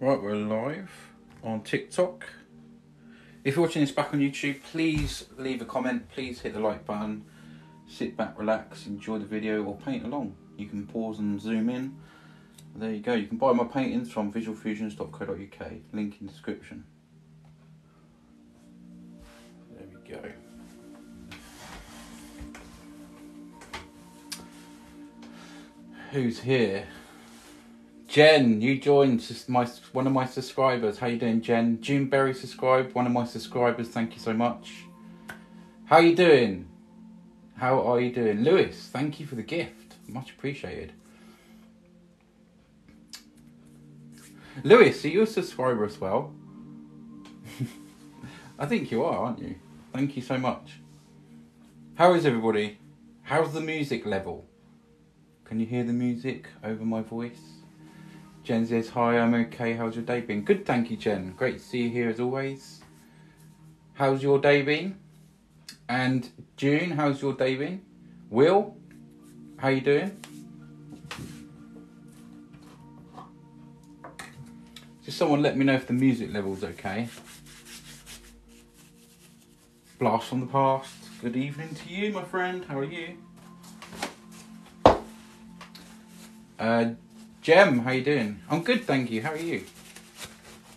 Right, we're live on TikTok. If you're watching this back on YouTube, please leave a comment. Please hit the like button. Sit back, relax, enjoy the video, or paint along. You can pause and zoom in. There you go. You can buy my paintings from visualfusions.co.uk. Link in description. There we go. Who's here? Jen, you joined my one of my subscribers. How you doing, Jen? June Berry subscribed, one of my subscribers. Thank you so much. How are you doing? How are you doing, Lewis? Thank you for the gift. Much appreciated. Lewis, are you a subscriber as well? I think you are, aren't you? Thank you so much. How is everybody? How's the music level? Can you hear the music over my voice? Jen says, Hi, I'm okay. How's your day been? Good, thank you, Jen. Great to see you here as always. How's your day been? And June, how's your day been? Will, how you doing? Just someone let me know if the music level's okay. Blast from the past. Good evening to you, my friend. How are you? Uh, Jem, how you doing? I'm good, thank you. How are you?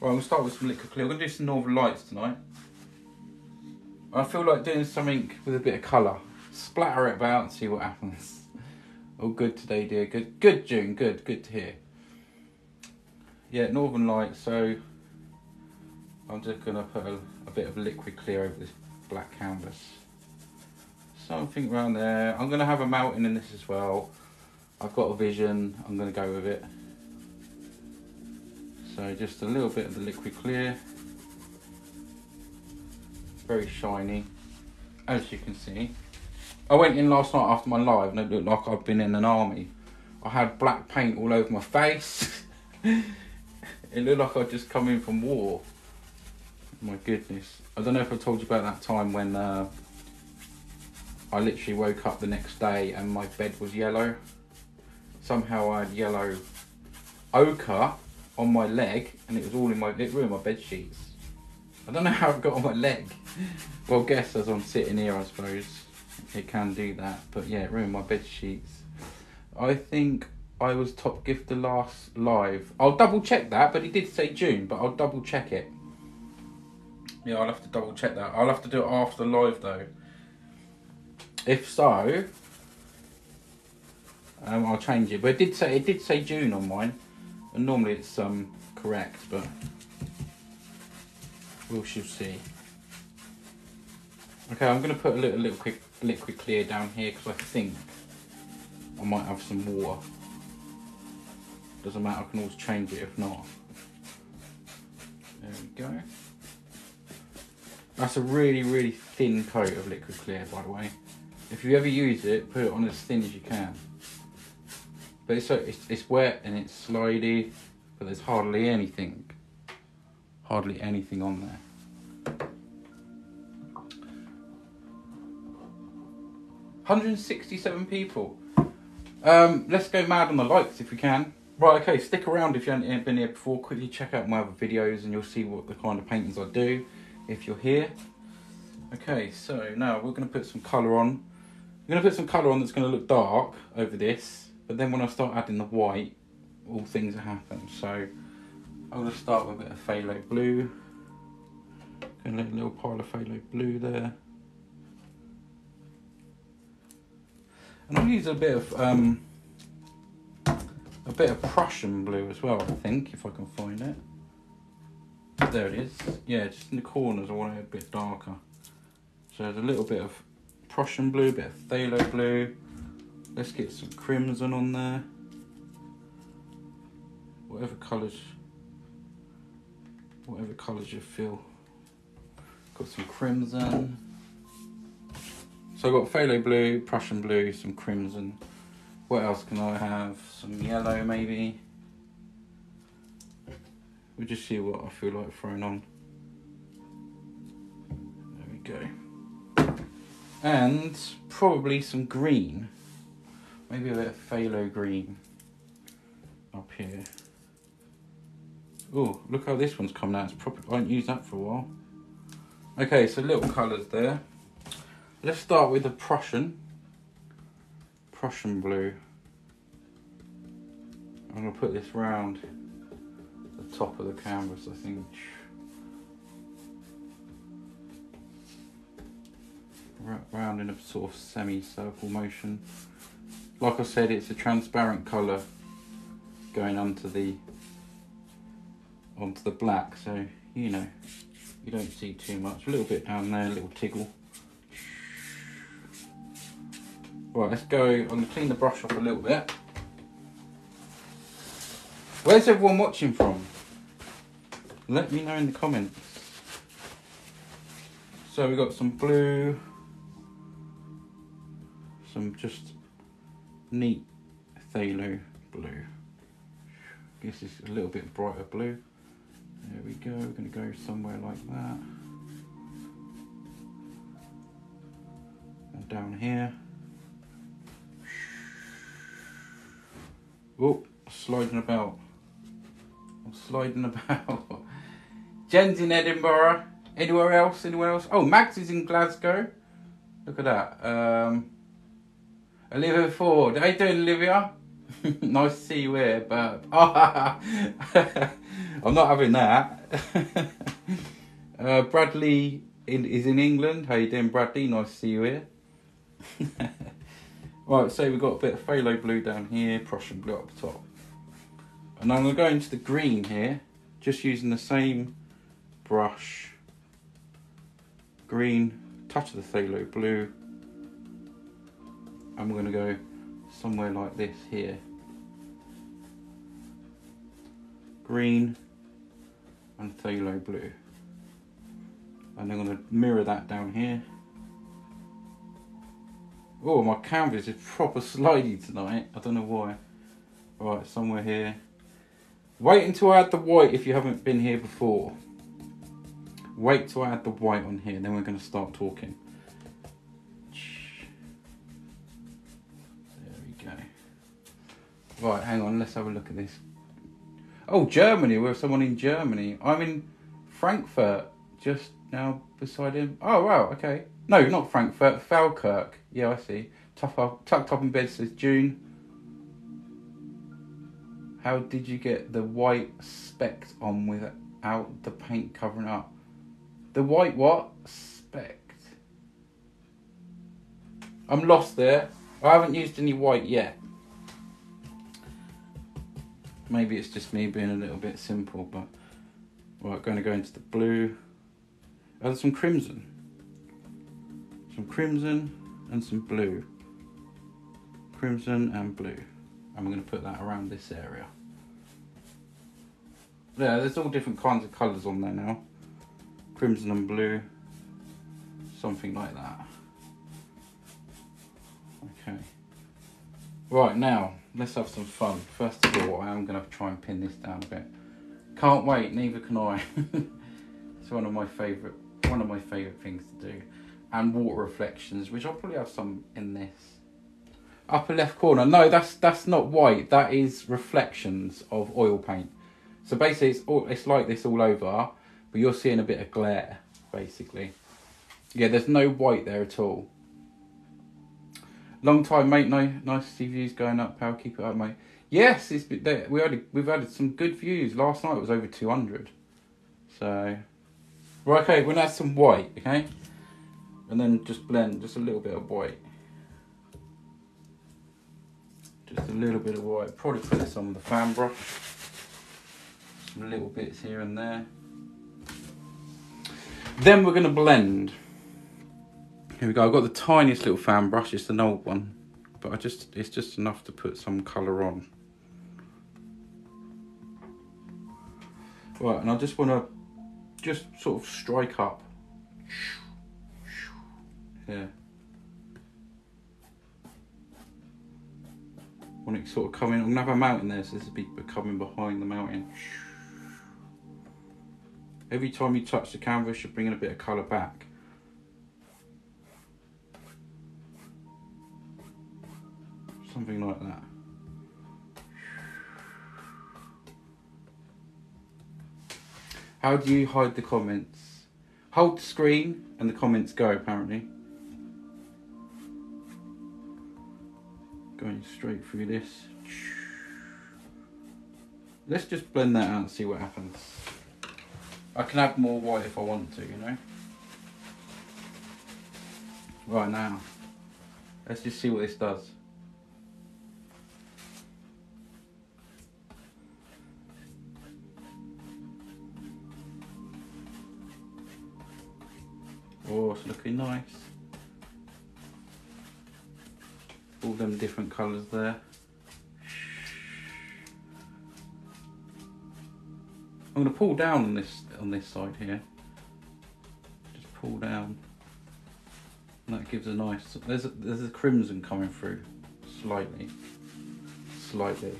Right, we'll start with some liquid clear. We're gonna do some Northern Lights tonight. I feel like doing something with a bit of colour. Splatter it about and see what happens. All good today, dear. Good, good, June. Good, good to hear. Yeah, Northern Lights. So I'm just gonna put a, a bit of liquid clear over this black canvas. Something around there. I'm gonna have a mountain in this as well. I've got a vision, I'm going to go with it. So just a little bit of the liquid clear. Very shiny, as you can see. I went in last night after my live and it looked like I'd been in an army. I had black paint all over my face. it looked like I'd just come in from war. My goodness. I don't know if I told you about that time when uh, I literally woke up the next day and my bed was yellow somehow I had yellow ochre on my leg and it was all in my it ruined my bed sheets. I don't know how it got on my leg. Well guess as I'm sitting here I suppose it can do that. But yeah, it ruined my bed sheets. I think I was top gifter last live. I'll double check that, but he did say June, but I'll double check it. Yeah, I'll have to double check that. I'll have to do it after live though. If so, um, I'll change it. But it did say it did say June on mine, and normally it's um correct, but we shall see. Okay, I'm gonna put a little little quick liquid clear down here because I think I might have some water. Doesn't matter, I can always change it if not. There we go. That's a really, really thin coat of liquid clear, by the way. If you ever use it, put it on as thin as you can. But it's, so it's, it's wet and it's slidey, but there's hardly anything, hardly anything on there. 167 people. Um, let's go mad on the likes if we can. Right, okay, stick around if you haven't been here before. Quickly check out my other videos and you'll see what the kind of paintings I do if you're here. Okay, so now we're going to put some colour on. I'm going to put some colour on that's going to look dark over this, but then when I start adding the white, all things happen. So I'm to start with a bit of phthalo blue. To let a little pile of phthalo blue there. And I'll use a bit of um, a bit of Prussian blue as well. I think if I can find it. There it is. Yeah, just in the corners I want it a bit darker. So there's a little bit of Prussian blue, a bit of phthalo blue. Let's get some crimson on there. Whatever colours, whatever colours you feel. Got some crimson. So I've got phthalo blue, Prussian blue, some crimson. What else can I have? Some yellow maybe. We'll just see what I feel like throwing on. There we go. And probably some green. Maybe a bit of phthalo green up here. Oh, look how this one's coming out. It's proper. I haven't used that for a while. Okay, so little colours there. Let's start with the Prussian. Prussian blue. I'm going to put this round the top of the canvas, I think. Round in a sort of semi-circle motion. Like I said, it's a transparent colour going onto the onto the black, so you know you don't see too much. A little bit down there, a little tiggle. Right, let's go. I'm to clean the brush off a little bit. Where's everyone watching from? Let me know in the comments. So we got some blue, some just neat phthalo blue. This is a little bit brighter blue. There we go, we're going to go somewhere like that. And down here. Oh, sliding about. I'm sliding about. Jen's in Edinburgh. Anywhere else? Anywhere else? Oh, Max is in Glasgow. Look at that. Um, Olivia Ford. How you doing, Olivia? nice to see you here, but oh, I'm not having that. uh, Bradley in, is in England. How you doing, Bradley? Nice to see you here. right, so we've got a bit of phthalo blue down here, Prussian blue up top. And I'm going to go into the green here, just using the same brush. Green, touch of the phthalo blue. We're going to go somewhere like this here. Green and phthalo blue. And I'm going to mirror that down here. Oh, my canvas is proper slidey tonight. I don't know why. Right, somewhere here. Wait until I add the white if you haven't been here before. Wait till I add the white on here, then we're going to start talking. Right, hang on, let's have a look at this. Oh, Germany, we have someone in Germany. I'm in Frankfurt, just now beside him. Oh, wow, okay. No, not Frankfurt, Falkirk. Yeah, I see. Tucked up, tucked up in bed says June. How did you get the white specks on without the paint covering up? The white what? Spect. I'm lost there. I haven't used any white yet. Maybe it's just me being a little bit simple, but right, going to go into the blue. Oh, some crimson. Some crimson and some blue. Crimson and blue. And we're going to put that around this area. Yeah, there's all different kinds of colours on there now. Crimson and blue. Something like that. Okay. Right, now, let's have some fun. First of all, I am going to try and pin this down a bit. Can't wait, neither can I. it's one of my favourite one of my favourite things to do. And water reflections, which I'll probably have some in this. Upper left corner. No, that's that's not white. That is reflections of oil paint. So basically, it's all, it's like this all over, but you're seeing a bit of glare, basically. Yeah, there's no white there at all. Long time, mate. No, nice to see views going up. Pal, keep it up, mate. Yes, it's they, we had we've added some good views. Last night it was over two hundred. So, right, okay, we're gonna add some white, okay, and then just blend just a little bit of white. Just a little bit of white. Probably put this on the fan brush. Some little bits here and there. Then we're gonna blend. Here we go. I've got the tiniest little fan brush. It's an old one, but I just it's just enough to put some colour on. Right, and I just want to just sort of strike up. Yeah. Want it sort of coming. I'm gonna have a mountain there, so this will be coming behind the mountain. Every time you touch the canvas, you're bringing a bit of colour back. Something like that. How do you hide the comments? Hold the screen and the comments go apparently. Going straight through this. Let's just blend that out and see what happens. I can add more white if I want to, you know. Right now, let's just see what this does. Looking nice. All them different colours there. I'm going to pull down on this on this side here. Just pull down. And that gives a nice. There's a, there's a crimson coming through, slightly, slightly.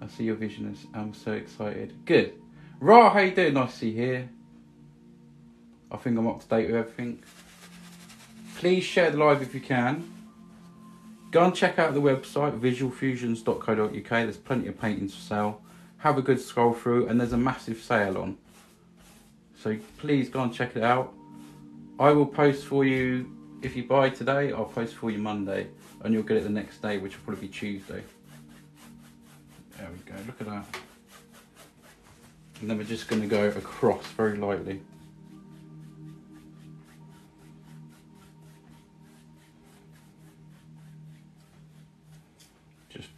I see your vision. Is, I'm so excited. Good. Right, how you doing? Nice to see you here. I think I'm up to date with everything. Please share the live if you can. Go and check out the website visualfusions.co.uk. There's plenty of paintings for sale. Have a good scroll through, and there's a massive sale on. So please go and check it out. I will post for you if you buy today. I'll post for you Monday, and you'll get it the next day, which will probably be Tuesday. There we go. Look at that. And then we're just going to go across very lightly.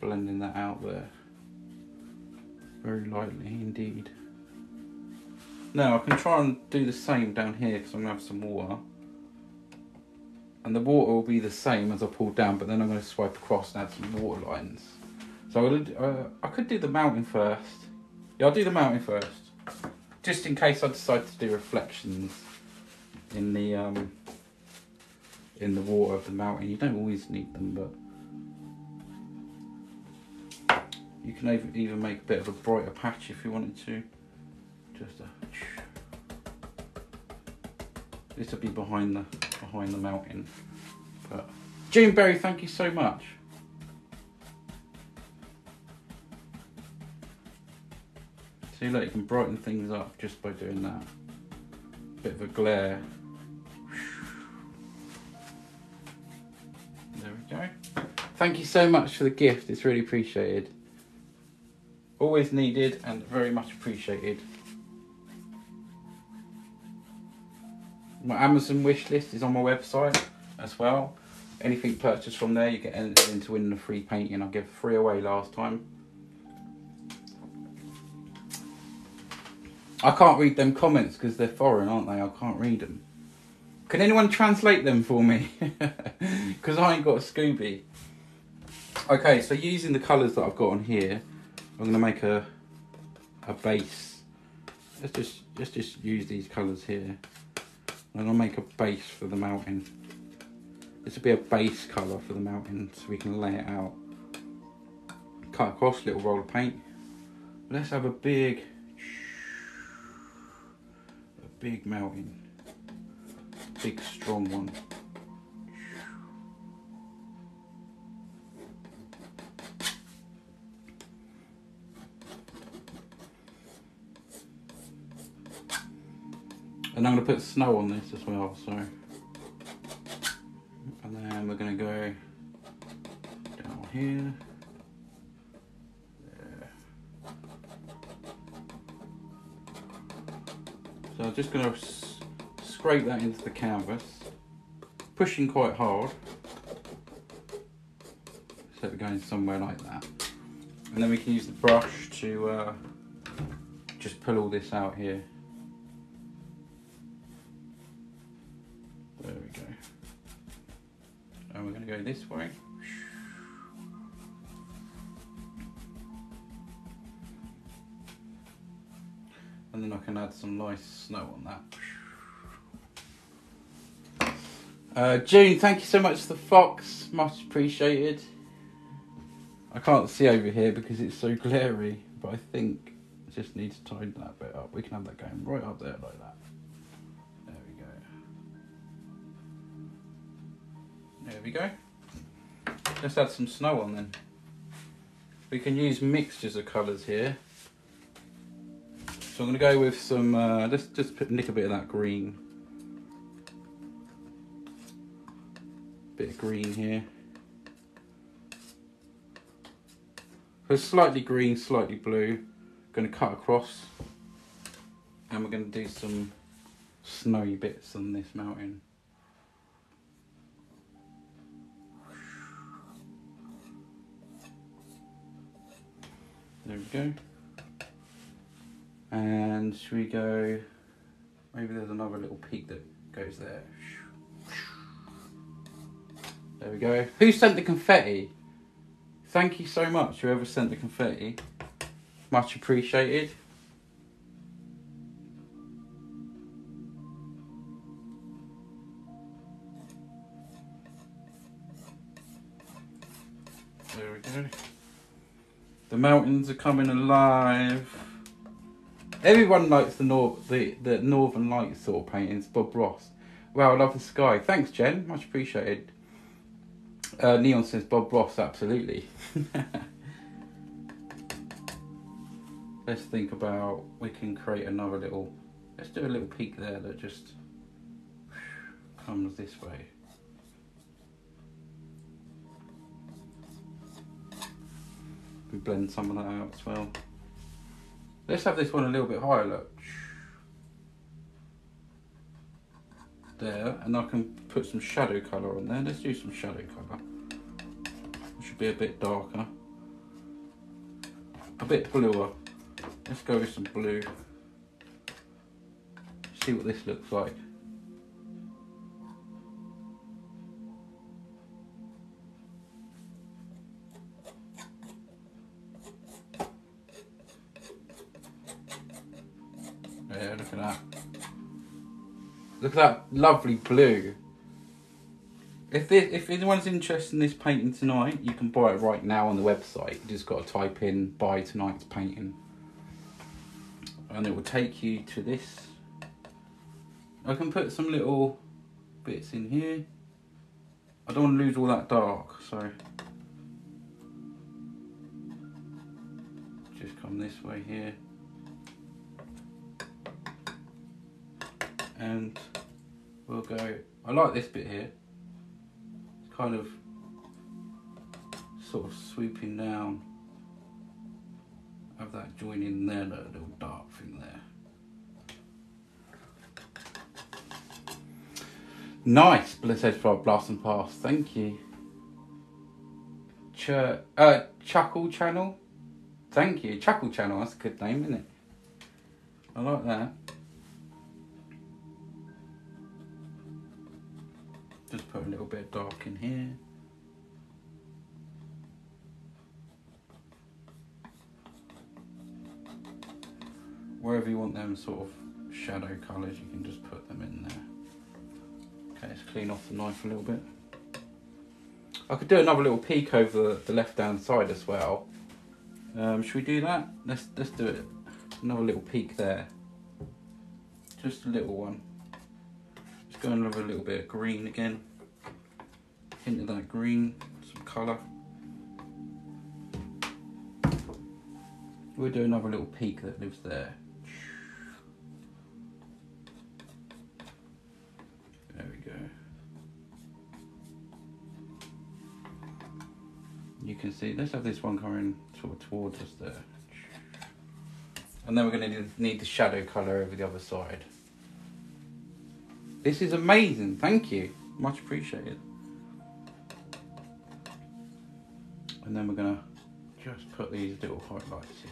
Blending that out there. Very lightly indeed. Now I can try and do the same down here because I'm going to have some water. And the water will be the same as I pull down, but then I'm going to swipe across and add some water lines. So I, uh, I could do the mountain first. Yeah, I'll do the mountain first. Just in case I decide to do reflections in the um, in the water of the mountain. You don't always need them, but You can even make a bit of a brighter patch if you wanted to. Just a. This will be behind the behind the mountain. But June Berry, thank you so much. See, look, you can brighten things up just by doing that. Bit of a glare. There we go. Thank you so much for the gift. It's really appreciated. Always needed and very much appreciated. My Amazon wish list is on my website as well. Anything purchased from there, you get entered into winning a free painting. I gave three away last time. I can't read them comments because they're foreign, aren't they? I can't read them. Can anyone translate them for me? Because I ain't got a Scooby. Okay, so using the colours that I've got on here, I'm going to make a a base. Let's just let's just use these colours here. And I'll make a base for the mountain. This will be a base colour for the mountain so we can lay it out. Cut across, little roll of paint. Let's have a big, a big mountain. Big strong one. And I'm going to put snow on this as well, so. And then we're going to go down here. So I'm just going to scrape that into the canvas, pushing quite hard. So we're going somewhere like that. And then we can use the brush to uh, just pull all this out here. This way. And then I can add some nice snow on that. Uh, June, thank you so much for the fox. Much appreciated. I can't see over here because it's so glary, but I think I just need to tighten that bit up. We can have that going right up there like that. There we go. There we go. Let's add some snow on then. We can use mixtures of colours here. So I'm going to go with some, uh, let's just put, nick a bit of that green. Bit of green here. So slightly green, slightly blue. Going to cut across. And we're going to do some snowy bits on this mountain. There we go. And should we go, maybe there's another little peak that goes there. There we go. Who sent the confetti? Thank you so much, whoever sent the confetti. Much appreciated. Mountains are coming alive. Everyone likes the nor- the, the Northern Lights sort of paintings. Bob Ross. Wow, I love the sky. Thanks, Jen. Much appreciated. Uh, Neon says Bob Ross, absolutely. let's think about we can create another little. Let's do a little peak there that just comes this way. And blend some of that out as well. Let's have this one a little bit higher, look. There, and I can put some shadow colour on there. Let's do some shadow colour. It should be a bit darker. A bit bluer. Let's go with some blue. See what this looks like. Yeah, look at that. Look at that lovely blue. If this, if anyone's interested in this painting tonight, you can buy it right now on the website. You just got to type in "buy tonight's painting," and it will take you to this. I can put some little bits in here. I don't want to lose all that dark, so just come this way here. And we'll go, I like this bit here, it's kind of sort of sweeping down, have that join in there, that little dark thing there. Nice, Bliss Edge for Blast and Pass, thank you. Ch uh, Chuckle Channel, thank you. Chuckle Channel, that's a good name, isn't it? I like that. Put a little bit of dark in here. Wherever you want them sort of shadow colours, you can just put them in there. Okay, let's clean off the knife a little bit. I could do another little peak over the left hand side as well. Um, should we do that? Let's let's do it. Another little peak there. Just a little one. Just go a little bit of green again. Hint of that green, some colour. We'll do another little peak that lives there. There we go. You can see, let's have this one coming sort of towards us there. And then we're going to need the shadow colour over the other side. This is amazing, thank you. Much appreciated. And then we're to just put these little highlights here.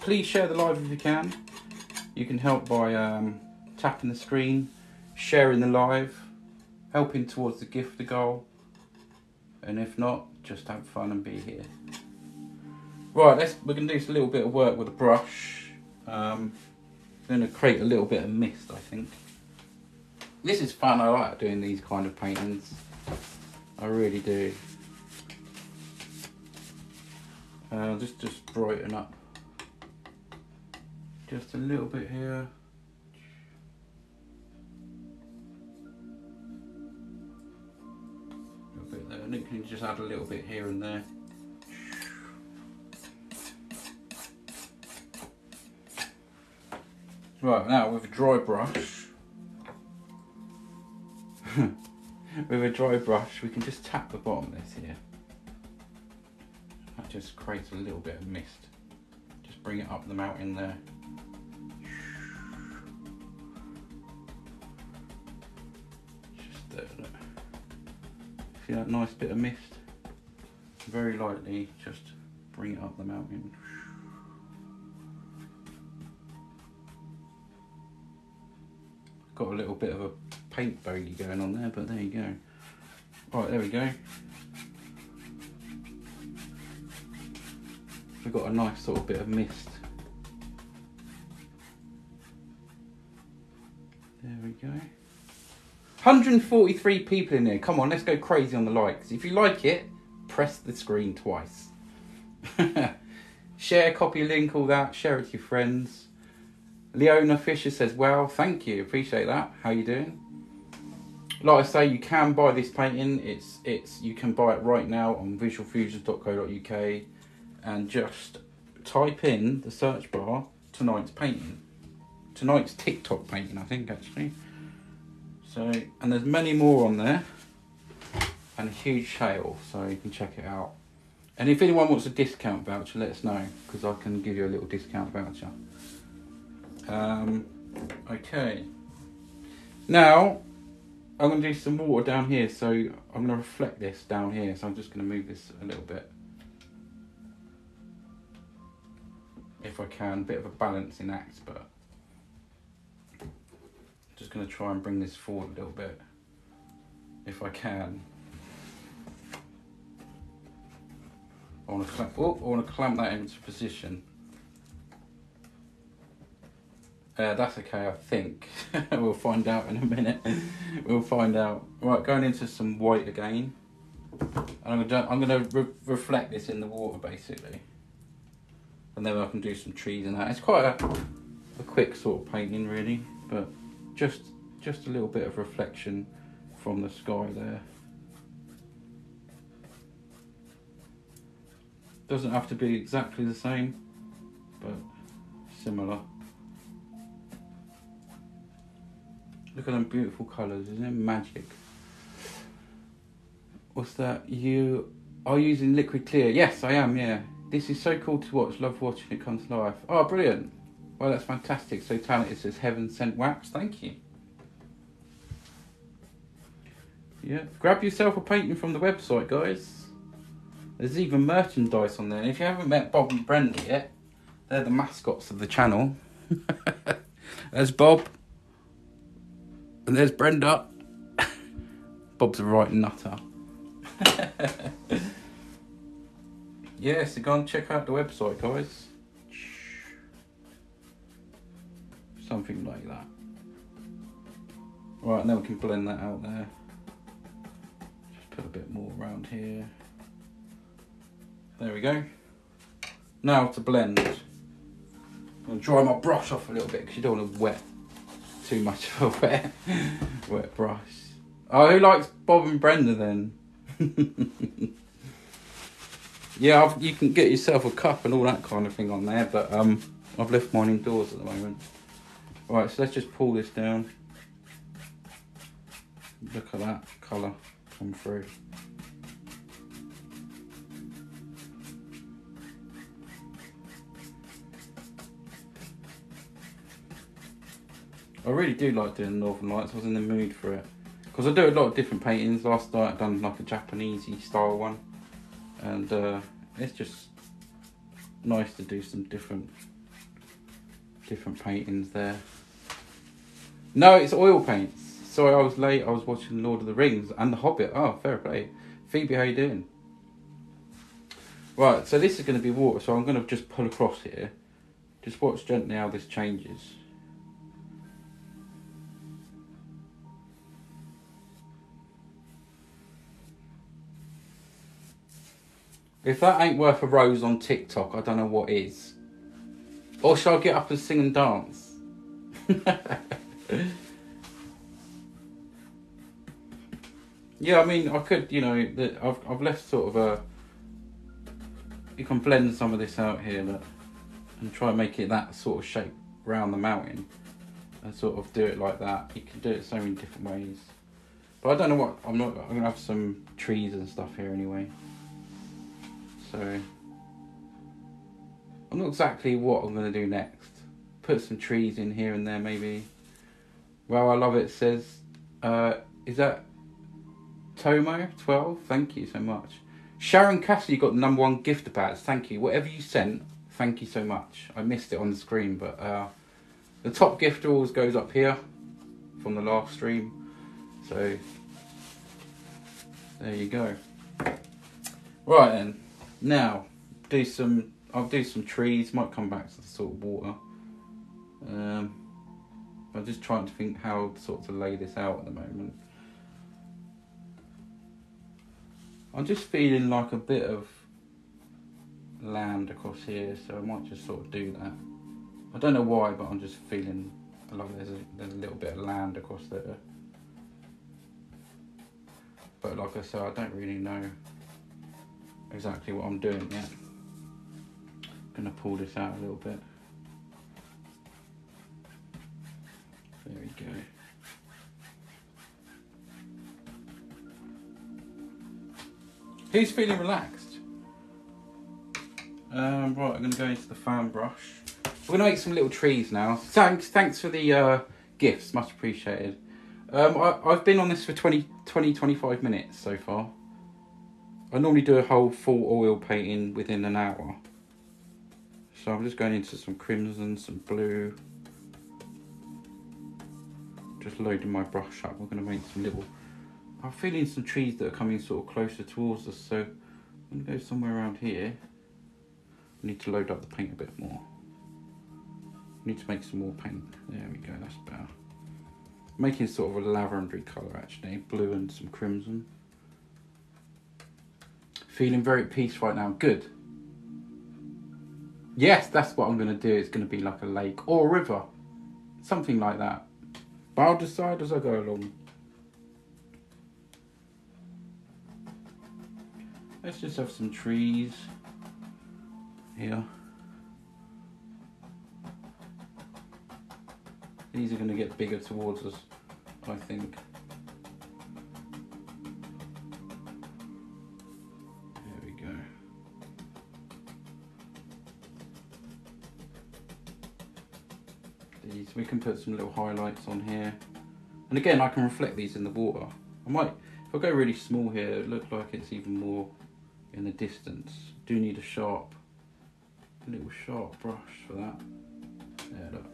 Please share the live if you can. You can help by um, tapping the screen, sharing the live, helping towards the gift the goal. And if not, just have fun and be here. Right, let's we're gonna do a little bit of work with a brush. Um, I'm gonna create a little bit of mist, I think. This is fun. I like doing these kind of paintings. I really do. Uh, just just brighten up just a little bit here. A little bit there, and you can just add a little bit here and there. Right, now with a dry brush, with a dry brush, we can just tap the bottom of this here. That just creates a little bit of mist. Just bring it up the mountain there. Just there. See that nice bit of mist? Very lightly, just bring it up the mountain. Got a little bit of a paint bogey going on there, but there you go. Right, there we go. We've got a nice sort of bit of mist. There we go. 143 people in there. Come on, let's go crazy on the likes. If you like it, press the screen twice. share, copy link, all that. Share it to your friends. Leona Fisher says, "Well, thank you, appreciate that. How you doing?" Like I say, you can buy this painting. It's it's you can buy it right now on visualfusions.co.uk, and just type in the search bar tonight's painting, tonight's TikTok painting. I think actually. So and there's many more on there, and a huge sale, so you can check it out. And if anyone wants a discount voucher, let us know because I can give you a little discount voucher. Um, okay. Now, I'm going to do some water down here, so I'm going to reflect this down here. So I'm just going to move this a little bit. If I can, bit of a balancing act, but I'm just going to try and bring this forward a little bit. If I can. I want to clamp, oh, I want to clamp that into position. Uh, that's okay, I think. we'll find out in a minute. we'll find out. Right, going into some white again. And I'm gonna, I'm gonna re reflect this in the water basically. And then I can do some trees and that. It's quite a, a quick sort of painting really, but just just a little bit of reflection from the sky there. Doesn't have to be exactly the same, but similar. Look at them beautiful colours, isn't it magic? What's that? You are using liquid clear? Yes, I am, yeah. This is so cool to watch. Love watching it come to life. Oh, brilliant. Well, that's fantastic. So talented says heaven sent wax. Thank you. Yeah, grab yourself a painting from the website, guys. There's even merchandise on there. And if you haven't met Bob and Brenda yet, they're the mascots of the channel. There's Bob. And there's Brenda. Bob's a right nutter. yeah, so go and check out the website, guys. Something like that. Right, now we can blend that out there. Just put a bit more around here. There we go. Now to blend. I'm going to dry my brush off a little bit because you don't want to wet too much of a wet, wet brush. Oh, who likes Bob and Brenda then? yeah, I've, you can get yourself a cup and all that kind of thing on there, but um, I've left mine indoors at the moment. Right, so let's just pull this down. Look at that colour come through. I really do like doing Northern Lights. I was in the mood for it because I do a lot of different paintings. Last night I done like a Japanesey style one, and uh, it's just nice to do some different different paintings there. No, it's oil paints. Sorry, I was late. I was watching Lord of the Rings and The Hobbit. Oh, fair play. Phoebe, how you doing? Right, so this is going to be water, so I'm going to just pull across here. Just watch gently how this changes. If that ain't worth a rose on TikTok, I don't know what is. Or shall I get up and sing and dance? yeah, I mean, I could, you know, I've, I've left sort of a. You can blend some of this out here and try and make it that sort of shape round the mountain. and sort of do it like that. You can do it so many different ways. But I don't know what I'm not. I'm gonna have some trees and stuff here anyway. So I'm not exactly what I'm gonna do next. Put some trees in here and there maybe. Well, I love it. Says, uh, is that Tomo twelve? Thank you so much. Sharon Cassidy got the number one gift badge. Thank you. Whatever you sent, thank you so much. I missed it on the screen, but uh, the top gift always goes up here from the last stream. So there you go. Right then, now do some. I'll do some trees. Might come back to the sort of water. Um, I'm just trying to think how sort of to lay this out at the moment. I'm just feeling like a bit of land across here, so I might just sort of do that. I don't know why, but I'm just feeling like there's a, there's a little bit of land across there. But like I said, I don't really know exactly what I'm doing yet. I'm gonna pull this out a little bit. There we go. Who's feeling relaxed? Um, right, I'm to go into the fan brush. We're to make some little trees now. Thanks, thanks for the uh, gifts, much appreciated. Um, I, I've been on this for 20, 20, 25 minutes so far. I normally do a whole full oil painting within an hour. So I'm just going into some crimson, some blue. Just loading my brush up. We're going to make some little I'm feeling some trees that are coming sort of closer towards us, so I'm going to go somewhere around here. I need to load up the paint a bit more. I need to make some more paint. There we go, that's better. Making sort of a lavender colour actually, blue and some crimson. Feeling very at peace right now, good. Yes, that's what I'm going to do. It's going to be like a lake or a river. Something like that. But I'll decide as I go along. Let's just have some trees here. These are going to get bigger towards us, I think. We can put some little highlights on here. And again, I can reflect these in the water. I might, if I go really small here, it looks like it's even more in the distance. Do need a sharp, a little sharp brush for that. There, look.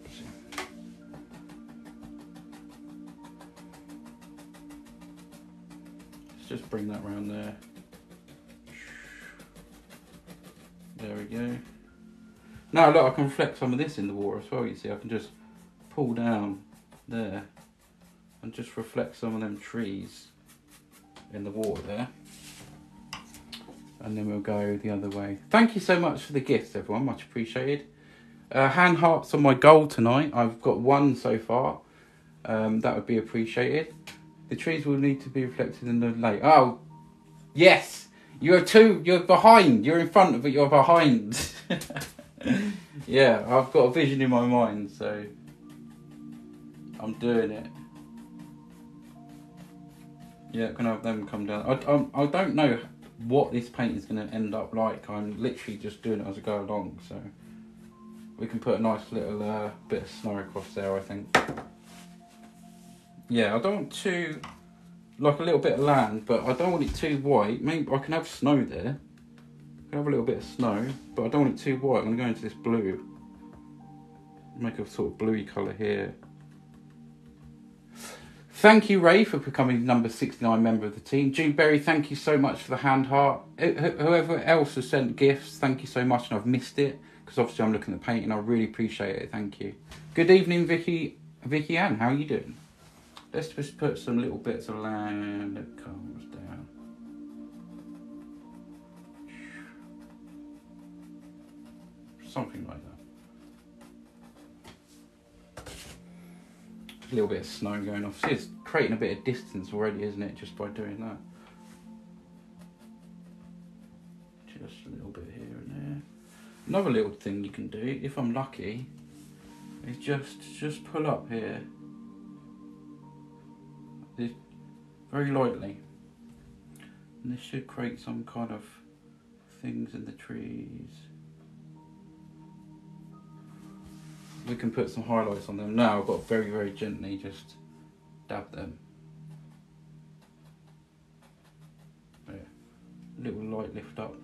Let's just bring that around there. There we go. Now look, I can reflect some of this in the water as well, you see. I can just pull down there and just reflect some of them trees in the water there and then we'll go the other way. Thank you so much for the gifts, everyone. Much appreciated. Uh, hand hearts on my goal tonight. I've got one so far. Um, that would be appreciated. The trees will need to be reflected in the lake. Oh, yes. You're two. You're behind. You're in front of it. You're behind. yeah, I've got a vision in my mind, so I'm doing it. Yeah, I have them come down? I, I, I don't know what this paint is going to end up like. I'm literally just doing it as I go along, so we can put a nice little uh, bit of snow across there, I think. Yeah, I don't want too, like a little bit of land, but I don't want it too white. Maybe I can have snow there. I can have a little bit of snow, but I don't want it too white. I'm going to go into this blue. Make a sort of bluey colour here. Thank you, Ray, for becoming number 69 member of the team. June Berry, thank you so much for the hand heart. Whoever else has sent gifts, thank you so much, and I've missed it because obviously I'm looking at the painting. I really appreciate it. Thank you. Good evening, Vicky. Vicky Ann, how are you doing? Let's just put some little bits of land that comes down. Something like that. A little bit of snow going off. See, it's creating a bit of distance already, isn't it, just by doing that? Just a little bit here and there. Another little thing you can do, if I'm lucky, is just just pull up here. This very lightly. And this should create some kind of things in the trees. We can put some highlights on them now. I've got very, very gently just dab them. Yeah. Little light lift up.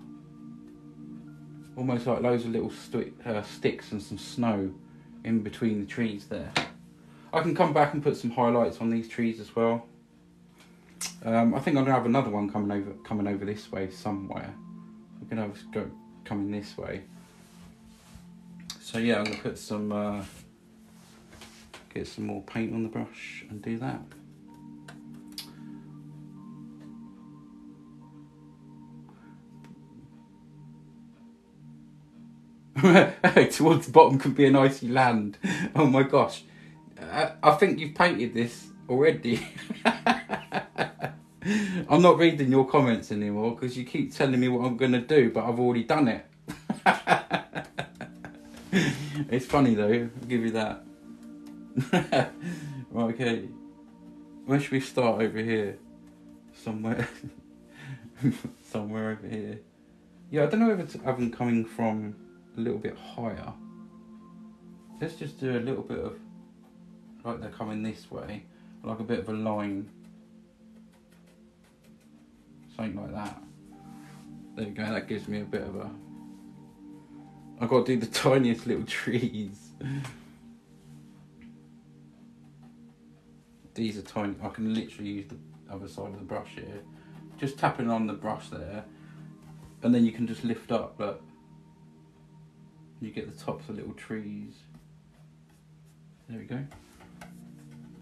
Almost like loads of little uh, sticks and some snow in between the trees there. I can come back and put some highlights on these trees as well. Um, I think I'm gonna have another one coming over coming over this way somewhere. We're gonna have go coming this way. So yeah, I'm gonna put some uh, get some more paint on the brush and do that. Towards the bottom could be an icy land. Oh my gosh. I, I think you've painted this already. I'm not reading your comments anymore because you keep telling me what I'm going to do, but I've already done it. it's funny though, I'll give you that. right, okay. Where should we start over here? Somewhere. Somewhere over here. Yeah, I don't know if it's having coming from a little bit higher. Let's just do a little bit of like they're coming this way, like a bit of a line. Something like that. There you go, that gives me a bit of a I've got to do the tiniest little trees. These are tiny. I can literally use the other side of the brush here. Just tapping on the brush there. And then you can just lift up, but you get the tops of little trees. There we go.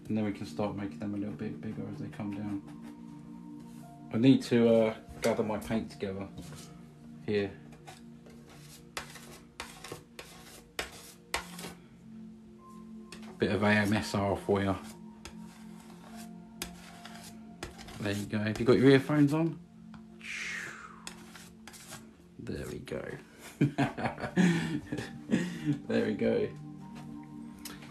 And then we can start making them a little bit bigger as they come down. I need to uh, gather my paint together here. Bit of AMSR for you. There you go. Have you got your earphones on? There we go. there we go.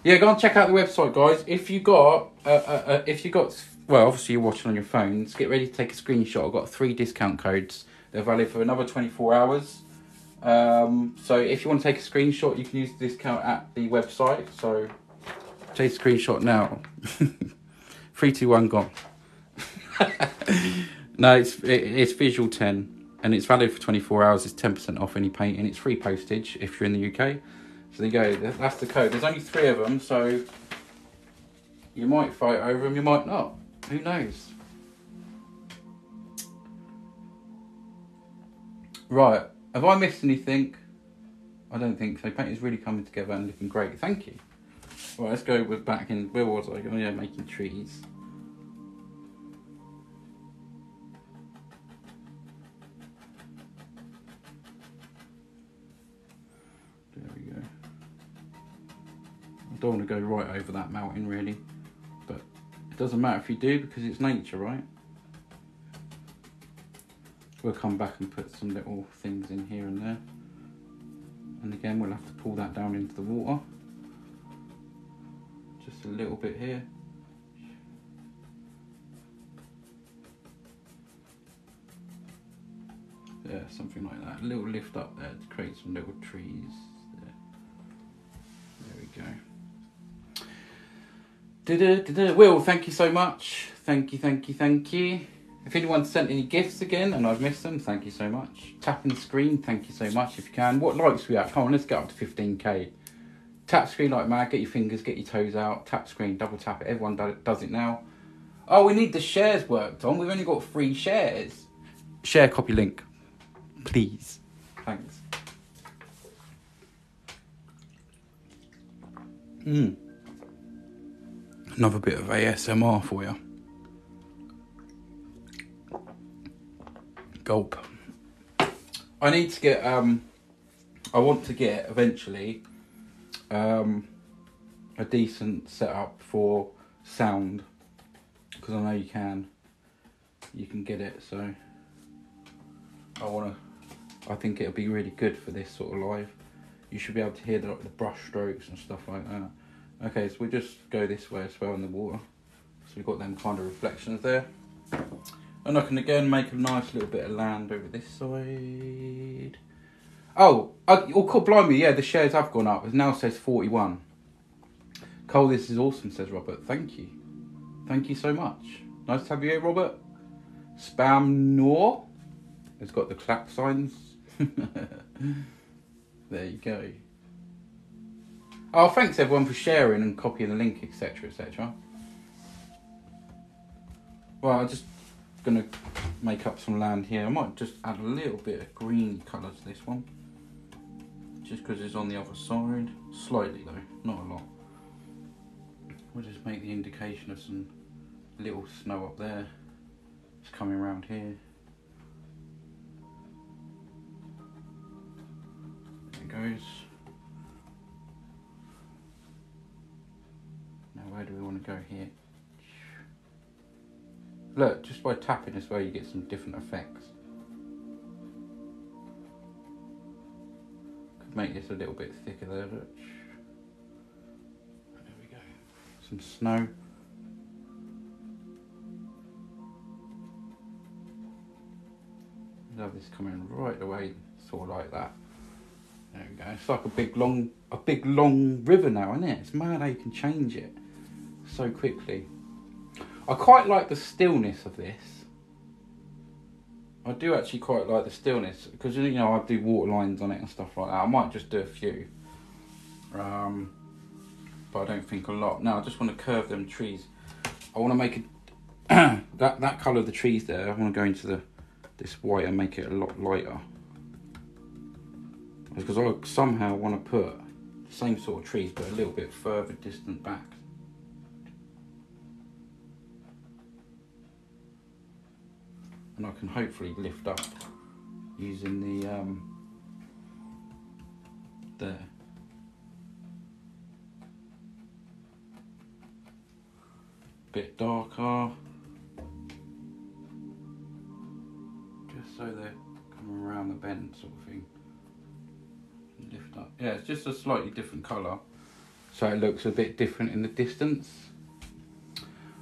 Yeah, go and check out the website, guys. If you got, uh, uh, uh, if you got, well, obviously you're watching on your phones. Get ready to take a screenshot. I've got three discount codes. They're valid for another 24 hours. Um, so if you want to take a screenshot, you can use the discount at the website. So take a screenshot now. Three, two, one, gone. no, it's it, it's Visual 10 and it's valid for 24 hours. It's 10% off any painting. It's free postage if you're in the UK. So there you go. That's the code. There's only three of them, so you might fight over them, you might not. Who knows? Right. Have I missed anything? I don't think so. Paint is really coming together and looking great. Thank you. Right, let's go with back in. Where was I? Oh yeah, making trees. There we go. I don't want to go right over that mountain really, but it doesn't matter if you do because it's nature, right? We'll come back and put some little things in here and there. And again, we'll have to pull that down into the water. A little bit here. Yeah, something like that. A little lift up there to create some little trees. There, there we go. Da-da, da-da. Will, thank you so much. Thank you, thank you, thank you. If anyone sent any gifts again and I've missed them, thank you so much. Tapping the screen, thank you so much if you can. What likes we at? Come on, let's get up to 15k. Tap screen like mad, get your fingers, get your toes out. Tap screen, double tap it. Everyone does it now. Oh, we need the shares worked on. We've only got three shares. Share copy link, please. Thanks. Hmm. Another bit of ASMR for you. Gulp. I need to get, um, I want to get eventually um, a decent setup for sound because I know you can, you can get it. So I want to, I think it'll be really good for this sort of live. you should be able to hear the, like, the brush strokes and stuff like that. Okay, so we just go this way as well in the water. So we've got them kind of reflections there. And I can again make a nice little bit of land over this side. Oh, I, oh, God, blimey, yeah, the shares have gone up. It now says 41. Cole, this is awesome, says Robert. Thank you. Thank you so much. Nice to have you here, Robert. Spam Nor has got the clap signs. there you go. Oh, thanks everyone for sharing and copying the link, etc., etc. Well, I'm just gonna make up some land here. I might just add a little bit of green colour to this one, just because it's on the other side. Slightly though, not a lot. We'll just make the indication of some little snow up there. It's coming around here. There it goes. Now where do we want to go here? Look, just by tapping this way you get some different effects. Make this a little bit thicker there, look. There we go. Some snow. Love this coming right away, sort of like that. There we go. It's like a big long, a big long river now, isn't it? It's mad how you can change it so quickly. I quite like the stillness of this. I do actually quite like the stillness because you know I do water lines on it and stuff like that. I might just do a few, um, but I don't think a lot. Now I just want to curve them trees. I want to make it that that colour of the trees there. I want to go into the this white and make it a lot lighter because I somehow want to put the same sort of trees but a little bit further distant back. And I can hopefully lift up using the um, there. Bit darker. Just so they're coming around the bend sort of thing. Lift up. Yeah, it's just a slightly different colour. So it looks a bit different in the distance.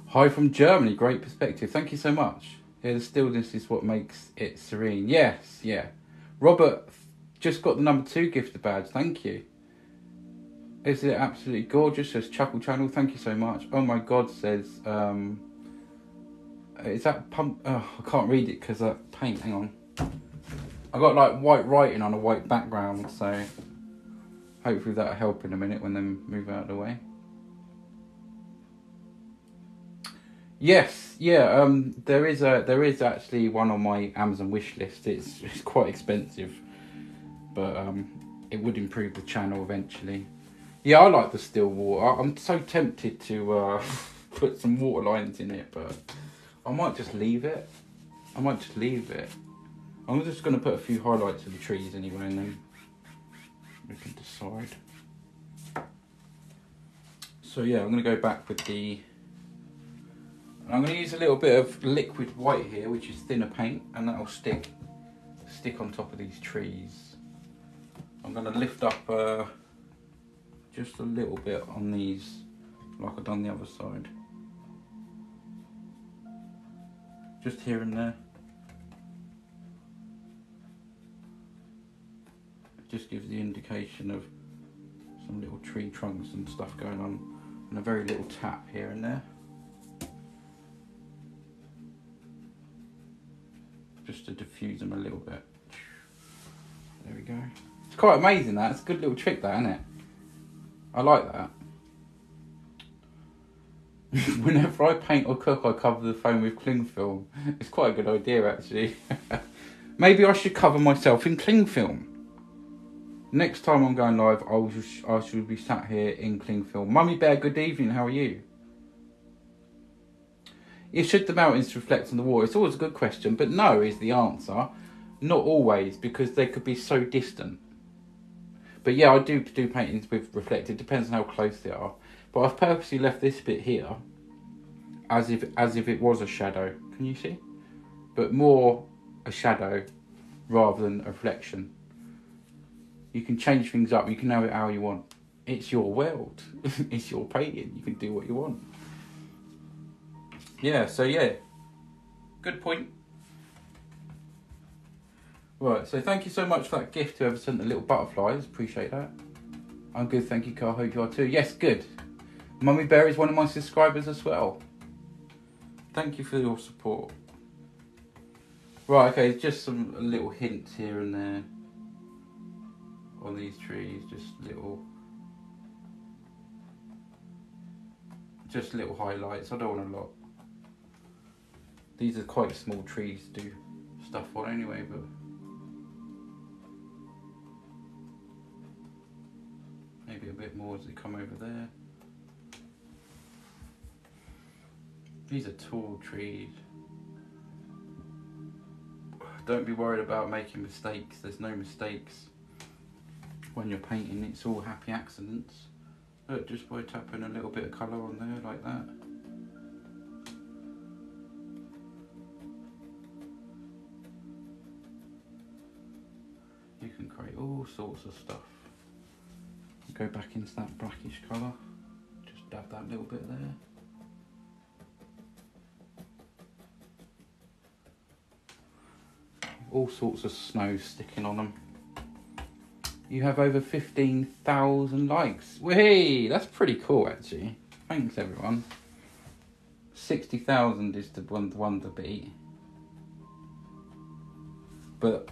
Hi from Germany, great perspective. Thank you so much. Yeah, the stillness is what makes it serene. Yes, yeah. Robert just got the number two gifted badge. Thank you. Is it absolutely gorgeous? Says Chuckle Channel. Thank you so much. Oh my God, says um, is that pump? Oh, I can't read it because that paint. Hang on. I got like white writing on a white background, so hopefully that'll help in a minute when they move out of the way. Yes, yeah. Um, there is a there is actually one on my Amazon wish list. It's it's quite expensive, but um, it would improve the channel eventually. Yeah, I like the still water. I'm so tempted to uh, put some water lines in it, but I might just leave it. I might just leave it. I'm just going to put a few highlights of the trees anyway and then we can decide. So yeah, I'm going to go back with the... I'm going to use a little bit of liquid white here, which is thinner paint, and that'll stick stick on top of these trees. I'm going to lift up uh, just a little bit on these, like I've done the other side. just here and there. It just gives the indication of some little tree trunks and stuff going on and a very little tap here and there. To diffuse them a little bit. There we go. It's quite amazing that. It's a good little trick that, isn't it? I like that. Whenever I paint or cook, I cover the phone with cling film. It's quite a good idea, actually. Maybe I should cover myself in cling film. Next time I'm going live, I, will, I should be sat here in cling film. Mummy Bear, good evening. How are you? Should the mountains reflect on the water? It's always a good question, but no is the answer. Not always, because they could be so distant. But yeah, I do do paintings with reflected. Depends on how close they are. But I've purposely left this bit here as if as if it was a shadow. Can you see? But more a shadow rather than a reflection. You can change things up. You can have it how you want. It's your world. it's your painting. You can do what you want. Yeah. So yeah. Good point. Right. So thank you so much for that gift. Whoever sent the little butterflies. Appreciate that. I'm good. Thank you, Carl. Hope you are too. Yes. Good. Mummy Bear is one of my subscribers as well. Thank you for your support. Right, okay, just some little hints here and there on these trees, just little just little highlights. I don't want a lot. These are quite small trees to do stuff on anyway, but maybe a bit more as they come over there. These are tall trees. Don't be worried about making mistakes. There's no mistakes when you're painting. It's all happy accidents. Look, just by tapping a little bit of colour on there like that. All sorts of stuff. Go back into that blackish colour. Just dab that little bit there. all sorts of snow sticking on them. You have over 15,000 likes. Whee! That's pretty cool, actually. Thanks, everyone. 60,000 is the one, the one to beat. But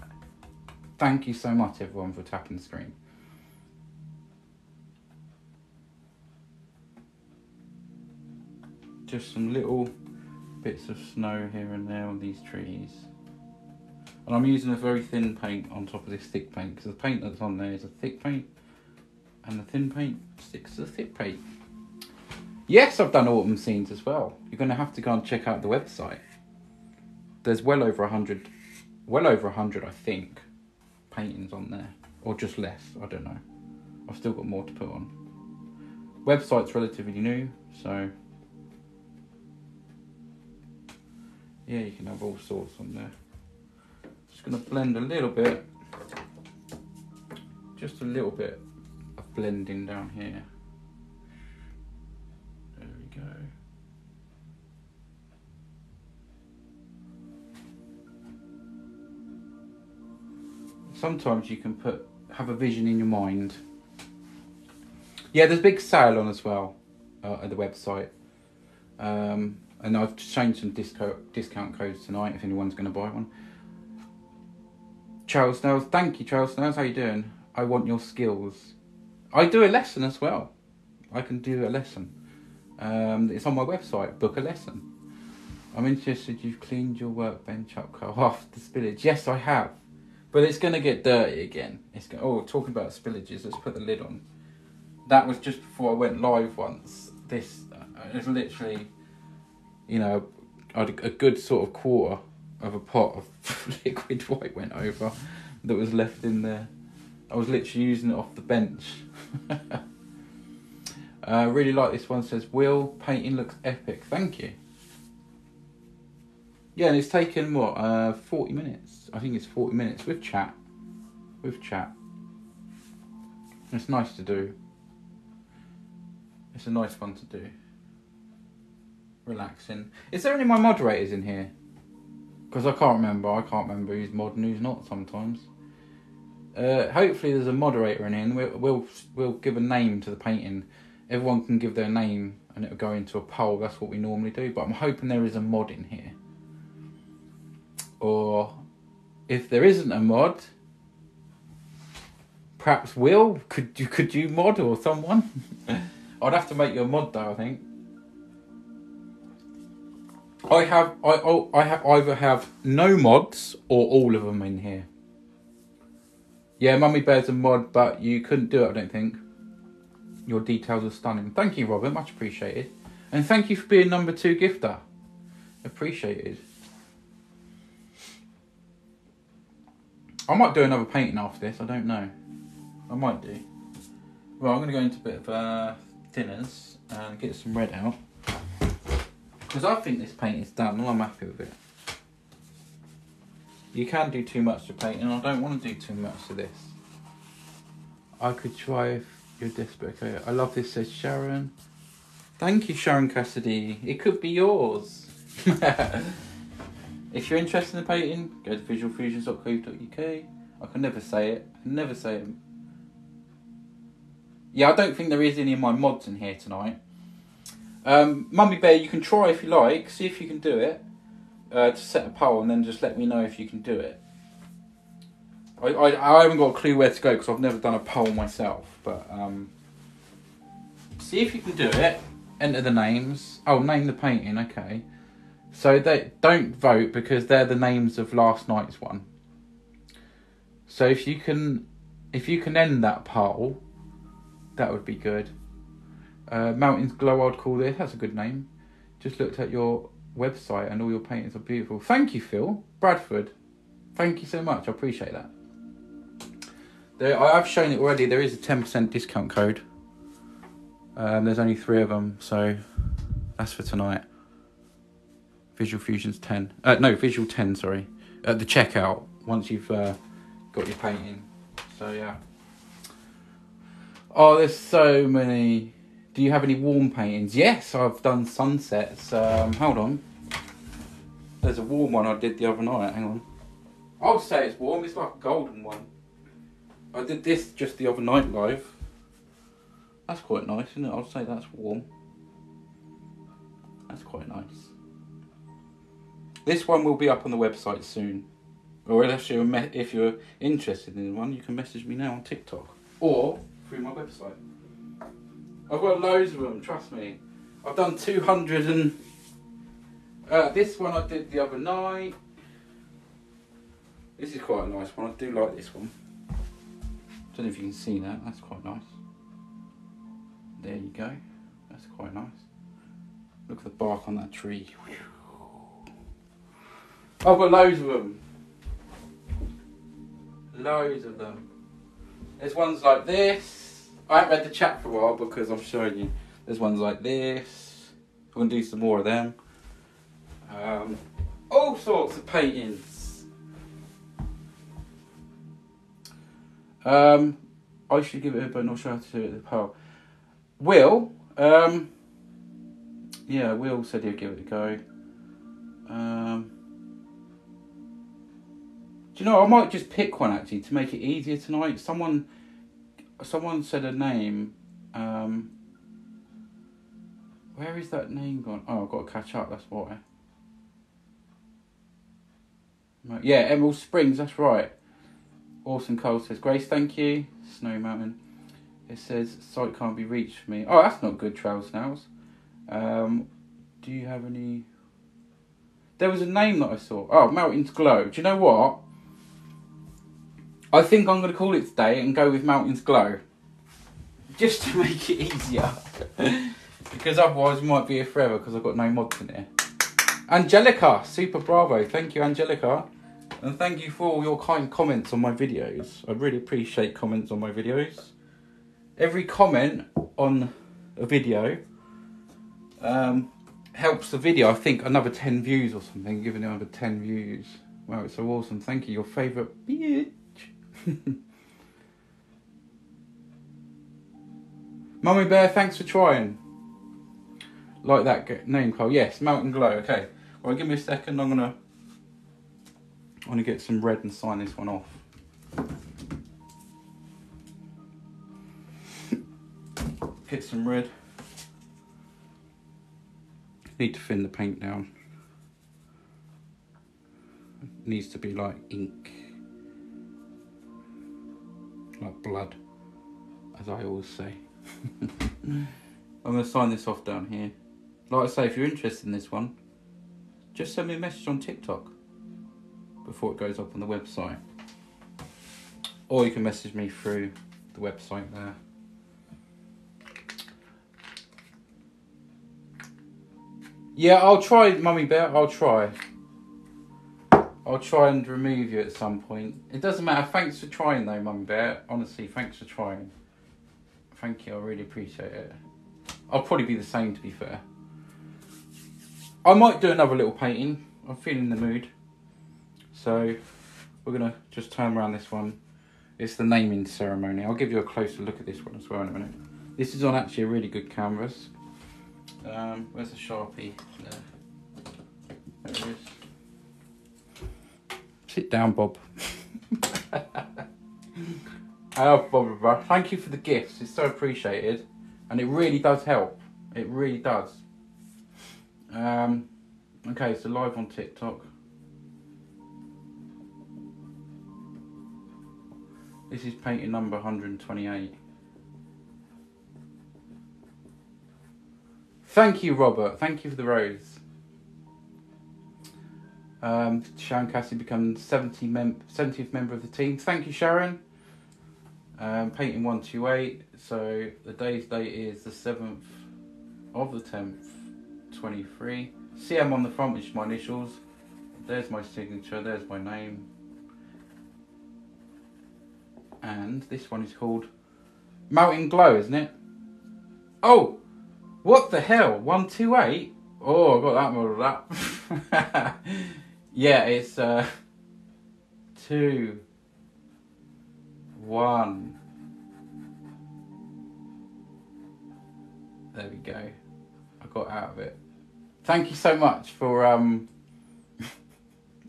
thank you so much, everyone, for tapping the screen. Just some little bits of snow here and there on these trees. And I'm using a very thin paint on top of this thick paint because the paint that's on there is a thick paint and the thin paint sticks to the thick paint. Yes, I've done autumn scenes as well. You're going to have to go and check out the website. There's well over a hundred, well over a hundred, I think, paintings on there, or just less. I don't know. I've still got more to put on. Website's relatively new, so yeah, you can have all sorts on there just to blend a little bit, just a little bit of blending down here. There we go. Sometimes you can put have a vision in your mind. Yeah, there's a big sale on as well uh, at the website. Um, and I've changed some disco, discount codes tonight if anyone's going to buy one. Charles Snells, thank you, Charles Snells. How you doing? I want your skills. I do a lesson as well. I can do a lesson. Um, it's on my website. Book a lesson. I'm interested. You've cleaned your workbench up off the spillage. Yes, I have, but it's going to get dirty again. It's going. Oh, talking about spillages. Let's put the lid on. That was just before I went live once. This uh, is literally, you know, a good sort of quarter of a pot of liquid white went over that was left in there. I was literally using it off the bench. uh, really like this one. Says Will painting looks epic. Thank you. Yeah, and it's taken what uh, forty minutes. I think it's forty minutes with chat. With chat. It's nice to do. It's a nice one to do. Relaxing. Is there any of my moderators in here? because I can't remember. I can't remember who's mod and who's not sometimes. Uh, hopefully, there's a moderator in here. We'll, we'll we'll give a name to the painting. Everyone can give their name, and it'll go into a poll. That's what we normally do. But I'm hoping there is a mod in here. Or if there isn't a mod, perhaps Will could you could you mod or someone? I'd have to make you a mod though. I think. I have I oh, I have either have no mods or all of them in here. Yeah, Mummy Bear's a mod, but you couldn't do it. I don't think. Your details are stunning. Thank you, Robert. Much appreciated, and thank you for being number two gifter. Appreciated. I might do another painting after this. I don't know. I might do. Well, I'm going to go into a bit of uh, thinners and get some red out. Because I think this paint is done and I'm happy with it. You can do too much to paint and I don't want to do too much to this. I could try if you're desperate. Okay, I love this, says Sharon. Thank you, Sharon Cassidy. It could be yours. if you're interested in the painting, go to visualfusions.co.uk. I can never say it. I can never say it. Yeah, I don't think there is any of my mods in here tonight. Um, Mummy Bear, you can try if you like. See if you can do it. Uh, to set a poll and then just let me know if you can do it. I, I, I haven't got a clue where to go because I've never done a poll myself. But um, see if you can do it. Enter the names. Oh, name the painting. Okay. So they don't vote because they're the names of last night's one. So if you can, if you can end that poll, that would be good. Uh, Mountains Glow, I'd call this. That's a good name. Just looked at your website and all your paintings are beautiful. Thank you, Phil Bradford. Thank you so much. I appreciate that. There, I have shown it already. There is a ten percent discount code. Um, there's only three of them, so that's for tonight. Visual Fusion's ten. Uh, no, Visual ten. Sorry, at the checkout once you've uh, got your painting. So yeah. Oh, there's so many. Do you have any warm paintings? Yes, I've done sunsets. Um, hold on. There's a warm one I did the other night. Hang on. I would say it's warm. It's like a golden one. I did this just the other night live. That's quite nice, isn't it? I'll say that's warm. That's quite nice. This one will be up on the website soon. Or if you're, if you're interested in one, you can message me now on TikTok. Or through my website. I've got loads of them, trust me. I've done 200 and... Uh, this one I did the other night. This is quite a nice one. I do like this one. Don't know if you can see that. That's quite nice. There you go. That's quite nice. Look at the bark on that tree. I've got loads of them. Loads of them. There's ones like this. I haven't read the chat for a while because I'm showing you. There's ones like this. I'm going to do some more of them. Um, all sorts of paintings. Um, I should give it a but not sure how to do it at the power. Will, um, yeah, Will said he'd give it a go. Um, do you know? I might just pick one actually to make it easier tonight. Someone, someone said a name. Um, where is that name gone? Oh, I've got to catch up. That's why. Yeah, Emerald Springs. That's right. Awesome Cole says, Grace, thank you. Snow Mountain. It says, site can't be reached for me. Oh, that's not good, Trail Snails. Um, do you have any... There was a name that I saw. Oh, Mountains Glow. Do you know what? I think I'm going to call it today and go with Mountains Glow. Just to make it easier. because otherwise we might be here forever because I've got no mods in here. Angelica, super bravo. Thank you, Angelica. And thank you for all your kind comments on my videos. I really appreciate comments on my videos. Every comment on a video um, helps the video. I think another 10 views or something, giving it another 10 views. Wow, it's so awesome. Thank you. Your favourite. Mummy Bear, thanks for trying. Like that name, Cole. Yes, Mountain Glow. Okay. Well, give me a second. I'm gonna to get some red and sign this one off. get some red. Need to thin the paint down. It needs to be like ink. Like blood, as I always say. I'm going to sign this off down here. Like I say, if you're interested in this one, just send me a message on TikTok before it goes up on the website. Or you can message me through the website there. Yeah, I'll try, Mummy Bear, I'll try. I'll try and remove you at some point. It doesn't matter. Thanks for trying though, Mummy Bear. Honestly, thanks for trying. Thank you, I really appreciate it. I'll probably be the same to be fair. I might do another little painting. I'm feeling the mood. So we're gonna just turn around this one It's the naming ceremony. I'll give you a closer look at this one as well in a minute. This is on actually a really good canvas. Um, where's the Sharpie? There. there it is. Sit down, Bob. Oh, Bob, thank you for the gifts. It's so appreciated, and it really does help. It really does. Um, okay, so live on TikTok. This is painting number 128. Thank you, Robert. Thank you for the rose. Um, Sharon Cassie becomes 70 mem- 70th member of the team. Thank you, Sharon. Um, painting 128. So the day's date is the 7th of the 10th, 23. CM on the front, which is my initials. There's my signature. There's my name and this one is called Mountain Glow, isn't it? Oh, what the hell? 128? Oh, I got that modelled up. Yeah, it's uh, two, one. There we go. I got out of it. Thank you so much for um,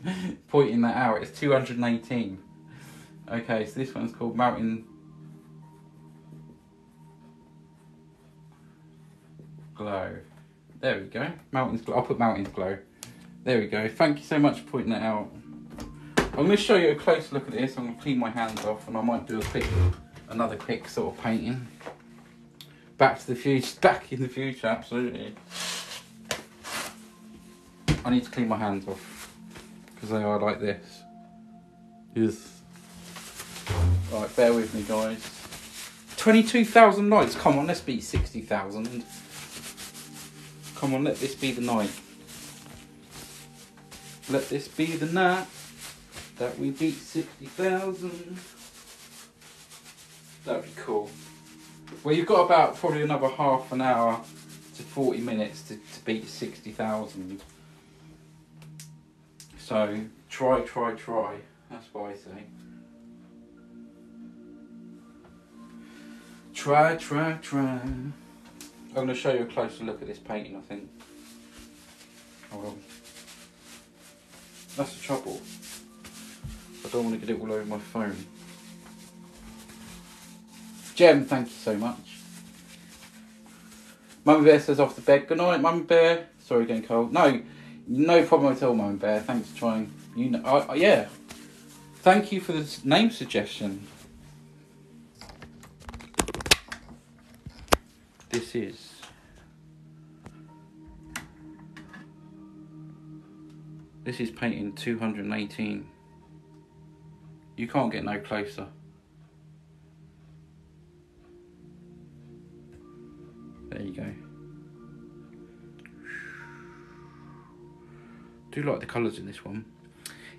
pointing that out. It's 218. Okay, so this one's called Mountain Glow. There we go. Mountains Glow. I'll put Mountains Glow. There we go. Thank you so much for pointing that out. I'm going to show you a close look at this. I'm going to clean my hands off and I might do a quick, another quick sort of painting. Back to the future. Back in the future, absolutely. I need to clean my hands off because they are like this. Is Right, bear with me, guys. 22,000 likes. Come on, let's beat 60,000. Come on, let this be the night. Let this be the night that we beat 60,000. That'd be cool. Well, you've got about probably another half an hour to 40 minutes to, to beat 60,000. So, try, try, try. That's what I say. Try, try, try. I'm going to show you a closer look at this painting, I think. Hold on. That's the trouble. I don't want to get it all over my phone. Jem, thank you so much. Mummy Bear says off the bed. Good night, Mummy Bear. Sorry, getting cold. No, no problem at all, Mummy Bear. Thanks for trying. You know, I, I, yeah. Thank you for the name suggestion. this is. This is painting 218. You can't get no closer. There you go. Do like the colours in this one.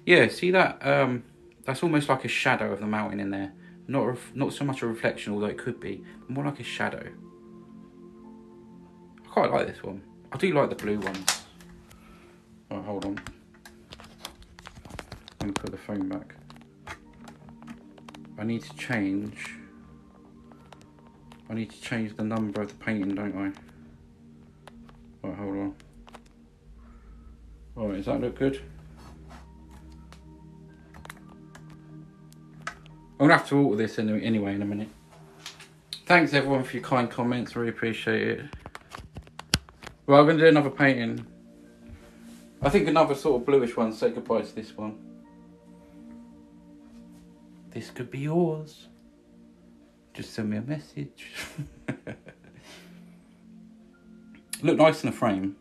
Yeah, see that? Um, that's almost like a shadow of the mountain in there. Not not so much a reflection, although it could be. More like a shadow I quite like this one. I do like the blue ones. Oh, hold on. Me put the phone back. I need to change. I need to change the number of the painting, don't I? Right, hold on. Right, does that look good? I'm gonna have to alter this anyway in a minute. Thanks everyone for your kind comments, really appreciate it. Well, I'm to do another painting. I think another sort of bluish one. Say goodbye to this one. This could be yours. Just send me a message. Look nice in a frame.